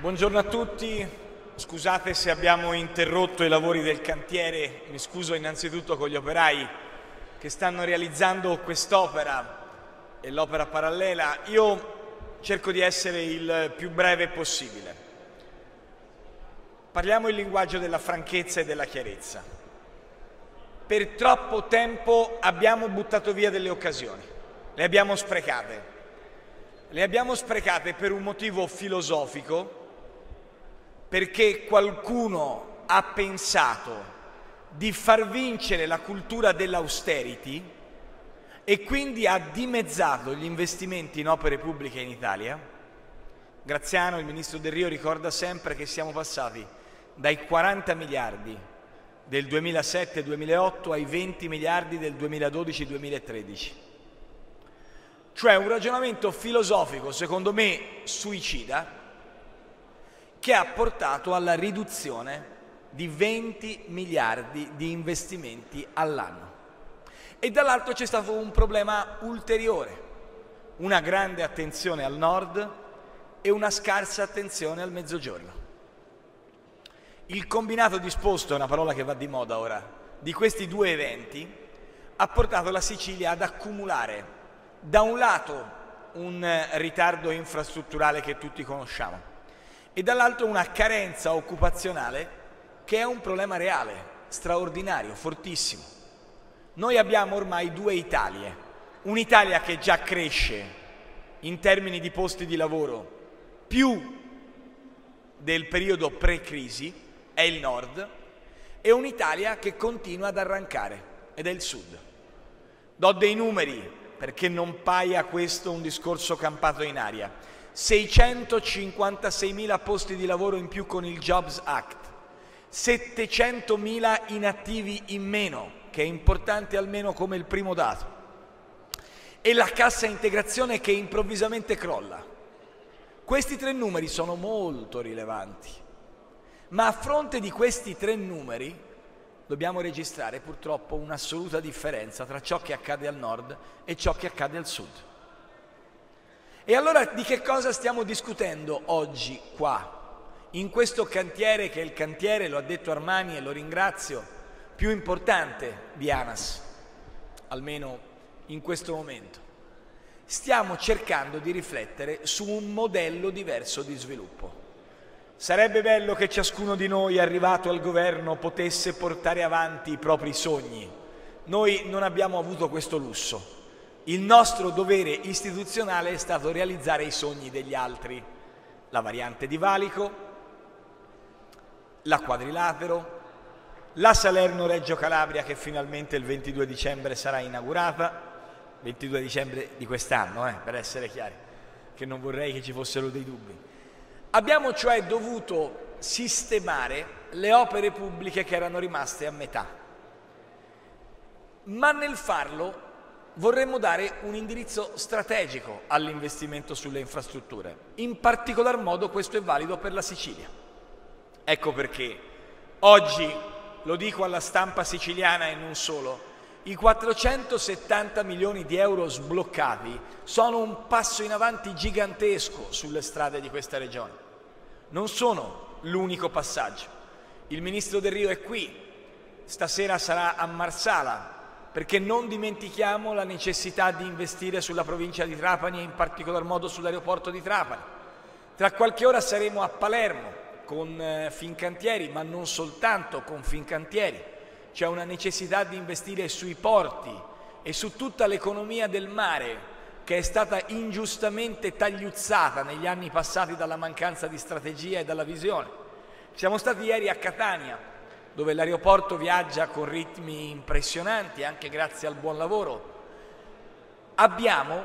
Buongiorno a tutti, scusate se abbiamo interrotto i lavori del cantiere, mi scuso innanzitutto con gli operai che stanno realizzando quest'opera e l'opera parallela. Io cerco di essere il più breve possibile. Parliamo il linguaggio della franchezza e della chiarezza. Per troppo tempo abbiamo buttato via delle occasioni, le abbiamo sprecate. Le abbiamo sprecate per un motivo filosofico perché qualcuno ha pensato di far vincere la cultura dell'austerity e quindi ha dimezzato gli investimenti in opere pubbliche in Italia. Graziano, il ministro Del Rio, ricorda sempre che siamo passati dai 40 miliardi del 2007-2008 ai 20 miliardi del 2012-2013. Cioè un ragionamento filosofico, secondo me, suicida, che ha portato alla riduzione di 20 miliardi di investimenti all'anno. E dall'altro c'è stato un problema ulteriore, una grande attenzione al nord e una scarsa attenzione al mezzogiorno. Il combinato disposto, è una parola che va di moda ora, di questi due eventi ha portato la Sicilia ad accumulare da un lato un ritardo infrastrutturale che tutti conosciamo, e dall'altro una carenza occupazionale che è un problema reale, straordinario, fortissimo. Noi abbiamo ormai due Italie, un'Italia che già cresce in termini di posti di lavoro più del periodo pre-crisi, è il nord, e un'Italia che continua ad arrancare, ed è il sud. Do dei numeri perché non paia questo un discorso campato in aria. 656.000 posti di lavoro in più con il Jobs Act, 700.000 inattivi in meno, che è importante almeno come il primo dato, e la cassa integrazione che improvvisamente crolla. Questi tre numeri sono molto rilevanti, ma a fronte di questi tre numeri dobbiamo registrare purtroppo un'assoluta differenza tra ciò che accade al nord e ciò che accade al sud. E allora di che cosa stiamo discutendo oggi qua? In questo cantiere che è il cantiere, lo ha detto Armani e lo ringrazio, più importante di Anas, almeno in questo momento. Stiamo cercando di riflettere su un modello diverso di sviluppo. Sarebbe bello che ciascuno di noi arrivato al governo potesse portare avanti i propri sogni. Noi non abbiamo avuto questo lusso il nostro dovere istituzionale è stato realizzare i sogni degli altri, la variante di Valico, la quadrilatero, la Salerno-Reggio Calabria che finalmente il 22 dicembre sarà inaugurata, 22 dicembre di quest'anno, eh, per essere chiari, che non vorrei che ci fossero dei dubbi. Abbiamo cioè dovuto sistemare le opere pubbliche che erano rimaste a metà, ma nel farlo vorremmo dare un indirizzo strategico all'investimento sulle infrastrutture. In particolar modo questo è valido per la Sicilia. Ecco perché oggi, lo dico alla stampa siciliana e non solo, i 470 milioni di euro sbloccati sono un passo in avanti gigantesco sulle strade di questa regione. Non sono l'unico passaggio. Il ministro Del Rio è qui, stasera sarà a Marsala perché non dimentichiamo la necessità di investire sulla provincia di Trapani e in particolar modo sull'aeroporto di Trapani. Tra qualche ora saremo a Palermo con eh, Fincantieri, ma non soltanto con Fincantieri. C'è una necessità di investire sui porti e su tutta l'economia del mare che è stata ingiustamente tagliuzzata negli anni passati dalla mancanza di strategia e dalla visione. Siamo stati ieri a Catania dove l'aeroporto viaggia con ritmi impressionanti anche grazie al buon lavoro. Abbiamo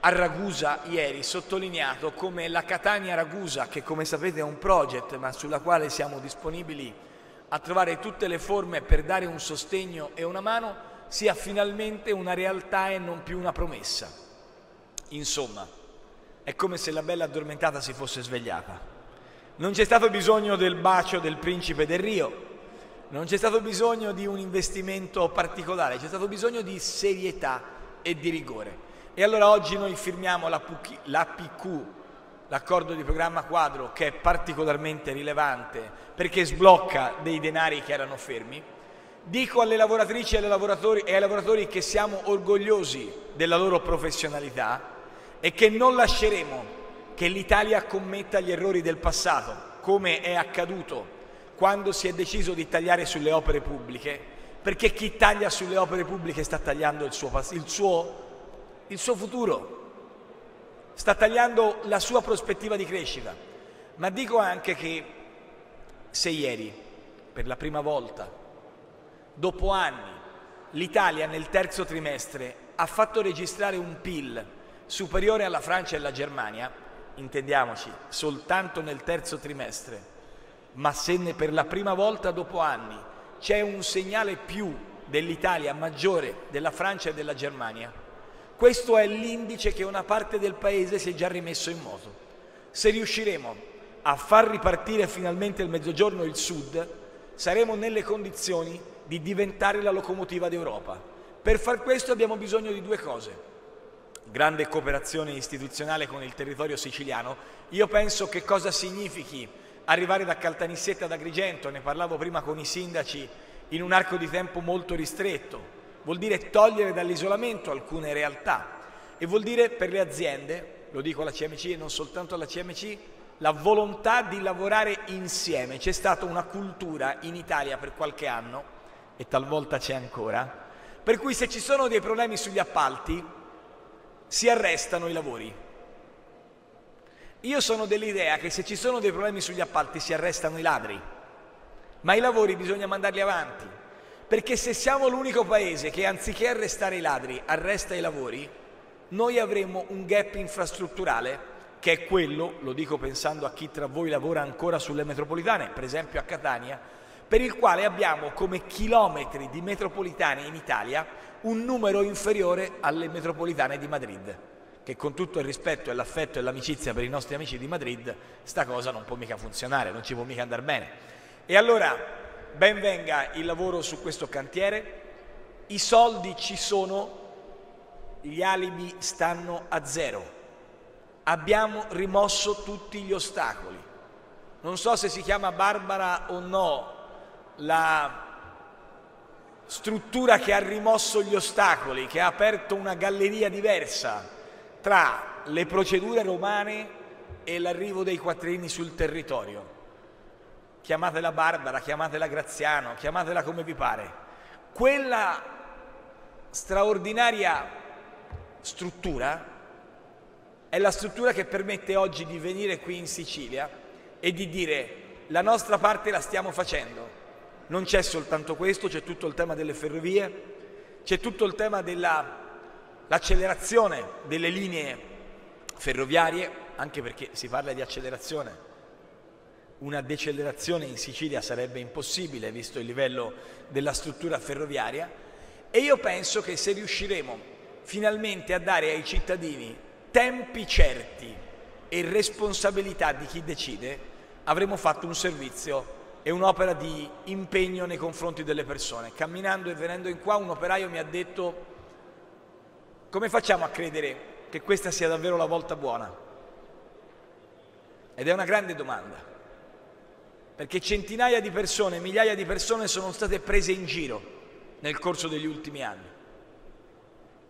a Ragusa ieri sottolineato come la Catania-Ragusa, che come sapete è un project ma sulla quale siamo disponibili a trovare tutte le forme per dare un sostegno e una mano, sia finalmente una realtà e non più una promessa. Insomma, è come se la bella addormentata si fosse svegliata. Non c'è stato bisogno del bacio del principe del Rio, non c'è stato bisogno di un investimento particolare, c'è stato bisogno di serietà e di rigore. E allora oggi noi firmiamo la, PQ, l'accordo di programma quadro che è particolarmente rilevante perché sblocca dei denari che erano fermi. Dico alle lavoratrici e, alle lavoratori, e ai lavoratori che siamo orgogliosi della loro professionalità e che non lasceremo che l'Italia commetta gli errori del passato, come è accaduto quando si è deciso di tagliare sulle opere pubbliche, perché chi taglia sulle opere pubbliche sta tagliando il suo, il suo, il suo futuro, sta tagliando la sua prospettiva di crescita. Ma dico anche che se ieri, per la prima volta, dopo anni, l'Italia nel terzo trimestre ha fatto registrare un PIL superiore alla Francia e alla Germania, intendiamoci, soltanto nel terzo trimestre, ma se per la prima volta dopo anni c'è un segnale più dell'Italia maggiore della Francia e della Germania, questo è l'indice che una parte del Paese si è già rimesso in moto. Se riusciremo a far ripartire finalmente il Mezzogiorno e il Sud, saremo nelle condizioni di diventare la locomotiva d'Europa. Per far questo abbiamo bisogno di due cose. Grande cooperazione istituzionale con il territorio siciliano. Io penso che cosa significhi arrivare da Caltanissetta ad Agrigento, ne parlavo prima con i sindaci, in un arco di tempo molto ristretto, vuol dire togliere dall'isolamento alcune realtà e vuol dire per le aziende, lo dico alla CMC e non soltanto alla CMC, la volontà di lavorare insieme. C'è stata una cultura in Italia per qualche anno, e talvolta c'è ancora, per cui se ci sono dei problemi sugli appalti si arrestano i lavori. Io sono dell'idea che se ci sono dei problemi sugli appalti si arrestano i ladri, ma i lavori bisogna mandarli avanti, perché se siamo l'unico paese che anziché arrestare i ladri arresta i lavori, noi avremo un gap infrastrutturale che è quello, lo dico pensando a chi tra voi lavora ancora sulle metropolitane, per esempio a Catania, per il quale abbiamo come chilometri di metropolitane in Italia un numero inferiore alle metropolitane di Madrid che con tutto il rispetto e l'affetto e l'amicizia per i nostri amici di Madrid, sta cosa non può mica funzionare, non ci può mica andare bene. E allora ben venga il lavoro su questo cantiere, i soldi ci sono, gli alibi stanno a zero, abbiamo rimosso tutti gli ostacoli. Non so se si chiama Barbara o no la struttura che ha rimosso gli ostacoli, che ha aperto una galleria diversa tra le procedure romane e l'arrivo dei quattrini sul territorio. Chiamatela Barbara, chiamatela Graziano, chiamatela come vi pare. Quella straordinaria struttura è la struttura che permette oggi di venire qui in Sicilia e di dire la nostra parte la stiamo facendo. Non c'è soltanto questo, c'è tutto il tema delle ferrovie, c'è tutto il tema della l'accelerazione delle linee ferroviarie, anche perché si parla di accelerazione, una decelerazione in Sicilia sarebbe impossibile visto il livello della struttura ferroviaria. E io penso che se riusciremo finalmente a dare ai cittadini tempi certi e responsabilità di chi decide, avremo fatto un servizio e un'opera di impegno nei confronti delle persone. Camminando e venendo in qua un operaio mi ha detto come facciamo a credere che questa sia davvero la volta buona? Ed è una grande domanda, perché centinaia di persone, migliaia di persone sono state prese in giro nel corso degli ultimi anni.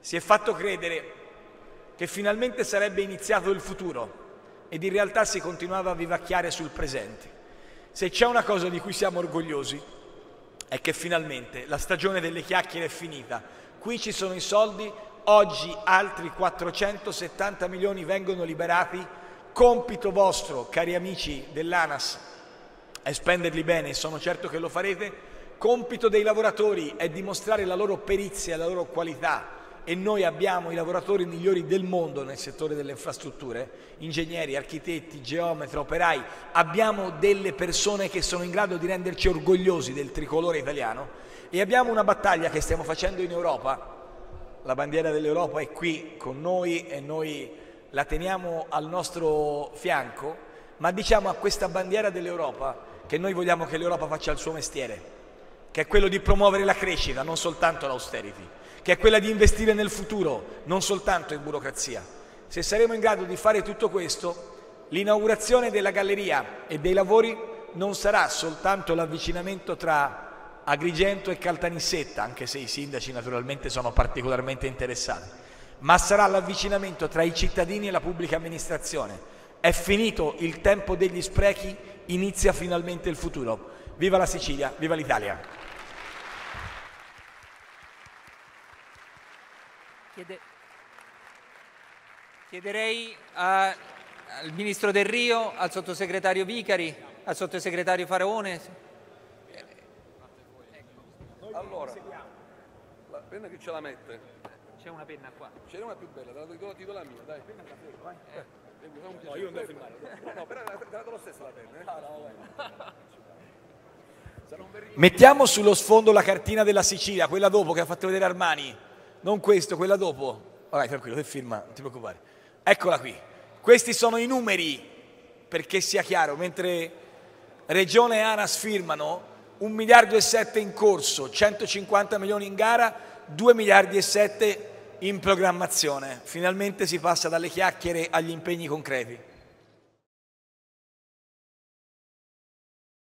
Si è fatto credere che finalmente sarebbe iniziato il futuro ed in realtà si continuava a vivacchiare sul presente. Se c'è una cosa di cui siamo orgogliosi è che finalmente la stagione delle chiacchiere è finita. Qui ci sono i soldi, oggi altri 470 milioni vengono liberati, compito vostro, cari amici dell'ANAS, è spenderli bene, sono certo che lo farete, compito dei lavoratori è dimostrare la loro perizia, la loro qualità e noi abbiamo i lavoratori migliori del mondo nel settore delle infrastrutture, ingegneri, architetti, geometri, operai, abbiamo delle persone che sono in grado di renderci orgogliosi del tricolore italiano e abbiamo una battaglia che stiamo facendo in Europa. La bandiera dell'Europa è qui con noi e noi la teniamo al nostro fianco, ma diciamo a questa bandiera dell'Europa che noi vogliamo che l'Europa faccia il suo mestiere, che è quello di promuovere la crescita, non soltanto l'austerity, che è quella di investire nel futuro, non soltanto in burocrazia. Se saremo in grado di fare tutto questo, L'inaugurazione della galleria e dei lavori non sarà soltanto l'avvicinamento tra Agrigento e Caltanissetta, anche se i sindaci naturalmente sono particolarmente interessati, ma sarà l'avvicinamento tra i cittadini e la pubblica amministrazione. È finito il tempo degli sprechi, inizia finalmente il futuro. Viva la Sicilia, viva l'Italia! Chiede... Chiederei a al Ministro Del Rio, al Sottosegretario Vicari, al Sottosegretario Faraone. Allora, la penna che ce la mette? C'è una penna qua. Ce n'è una più bella, te la do, ti do la mia, dai. Eh. No, io non devo filmare. No, però te la do lo stesso la penna. Eh? Ah, no, Mettiamo sullo sfondo la cartina della Sicilia, quella dopo che ha fatto vedere Armani, non questo, quella dopo. Vai, tranquillo, te firma, non ti preoccupare. Eccola qui. Questi sono i numeri, perché sia chiaro, mentre Regione e ANAS firmano 1 miliardo e 7 in corso, 150 milioni in gara, 2 miliardi e 7 in programmazione. Finalmente si passa dalle chiacchiere agli impegni concreti.